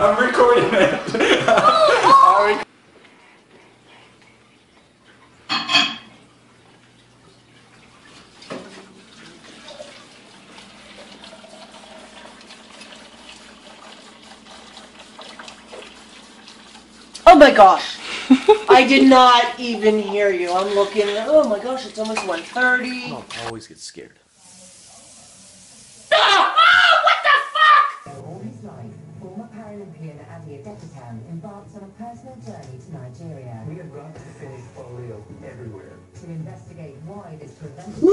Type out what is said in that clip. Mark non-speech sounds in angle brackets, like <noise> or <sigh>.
I'm recording it. Oh my gosh. <laughs> I did not even hear you. I'm looking. Oh my gosh, it's almost 1.30. Oh, I always get scared. All his life, former Paralympian Ade Adepitan embarks on a personal journey to Nigeria We have got to finish polio everywhere. to investigate why this preventable